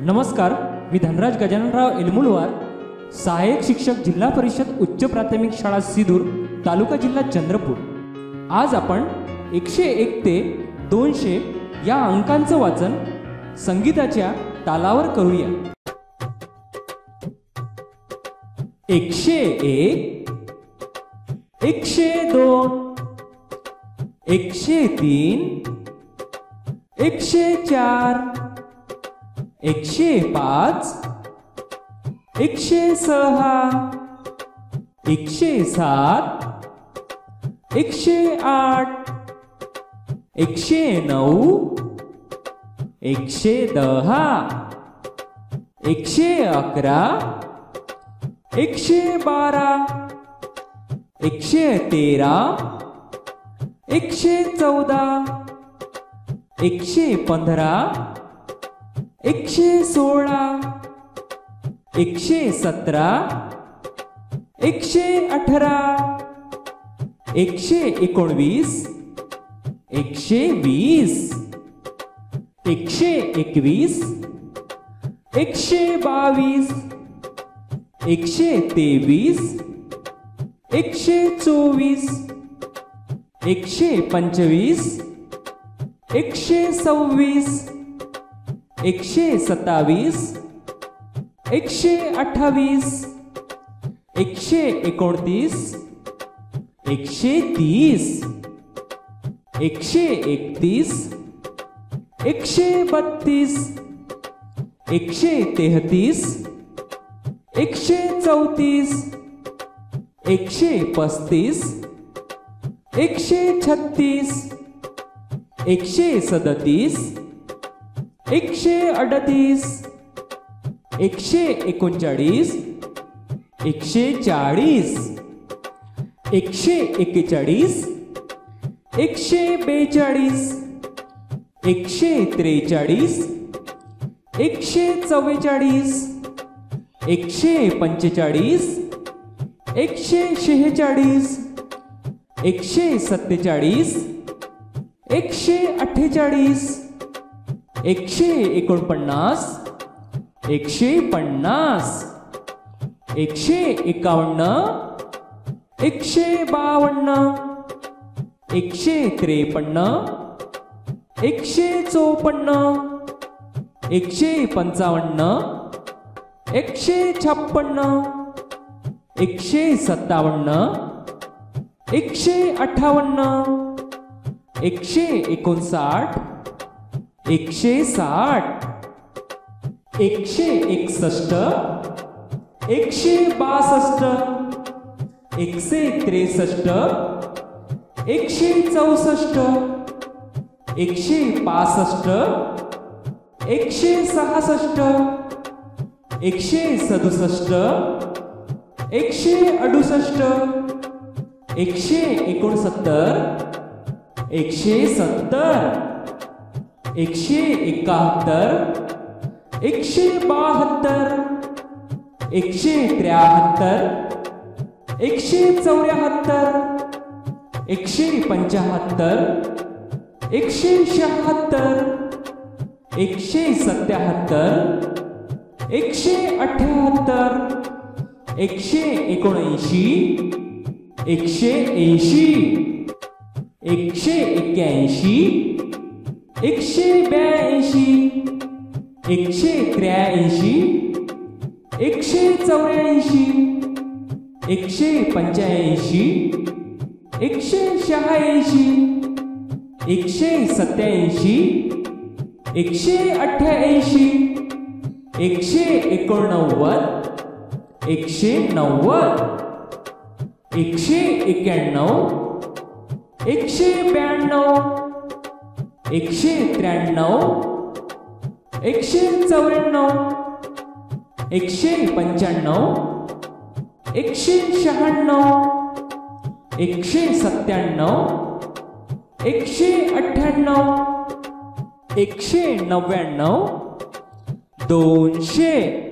नमस्कार मी धनराज गजाननराव एलमुलवार सहाय्यक शिक्षक जिल्हा परिषद उच्च प्राथमिक शाळा सिदूर तालुका जिल्हा चंद्रपूर. आज आपण एकशे एक ते दोनशे या अंकांचं वाचन संगीताच्या तालावर करूया. एकशे एक एकशे दोन, एकशे तीन, एकशे चार, एकशे पाच, एकशे सहा, एकशे सात, एकशे आठ, एकशे नऊ, एकशे दहा, एकशे अकरा, एकशे बारा एकशे तेरा एकशे चौदा एकशे पंधरा एकशे सोळा एकशे सतरा एकशे अठरा एकशे एकोणवीस एकशे वीस एकशे एकवीस एकशे बावीस एकशे तेवीस एकशे चोवीस एकशे पंचवीस एकशे सव्वीस एकशे सत्तावीस एकशे अठ्ठावीस एकशे एकोणतीस एकशे तीस एकशे एकतीस एकशे बत्तीस एकशे तेहतीस एकशे चौतीस एकशे पस्तीस एकशे छत्तीस एकशे सदतीस एकशे अडतीस एकशे एकोणचाळीस एकशे चाळीस एकशे एक्केचाळीस एकशे बेचाळीस एकशे त्रेचाळीस एकशे चव्वेचाळीस एकशे पंचेचाळीस एकशे शेहेचाळीस एकशे सत्तेचाळीस एकशे अठ्ठेचाळीस एकशे एकोणपन्नास एकशे पन्नास एकशे एकावन्न एकशे बावन्न एकशे त्रेपन्न एकशे चोपन्न एकशे पंचावन्न एकशे छप्पन्न एकशे सत्तावन्न एकशे अठ्ठावन्न एकशे एकोणसाठ एकशे साठ एकशे एकसष्ट एकशे बासष्ट एकशे त्रेसष्ट एकशे चौसष्ट एकशे पासष्ट एकशे सहासष्ट एकशे सदुसष्ट एकशे अडुसष्ट एकशे एकोणसत्तर एकशे सत्तर एकशे एकाहत्तर एकशे बहात्तर एकशे त्र्याहत्तर एकशे चौऱ्याहत्तर एकशे पंच्याहत्तर एकशे शहात्तर एकशे सत्याहत्तर एकशे अठ्ठ्याहत्तर एकशे एकोणऐंशी एकशे ऐंशी एकशे एक्क्याऐंशी एकशे ब्याऐंशी एकशे त्र्याऐंशी एकशे चौऱ्याऐंशी एकशे पंच्याऐंशी एकशे शहाऐंशी एकशे सत्याऐंशी एकशे अठ्ठ्याऐंशी एकशे एकोणनव्वद एकशे नव्वद. एकशे एक्याण्णव. एकशे ब्याण्णव. एकशे त्र्याण्णव. एकशे चौऱ्याण्णव. एकशे पंच्याण्णव. एकशे शहाण्णव. एकशे सत्त्याण्णव. एकशे अठ्ठ्याण्णव. एकशे नव्याण्णव. दोनशे.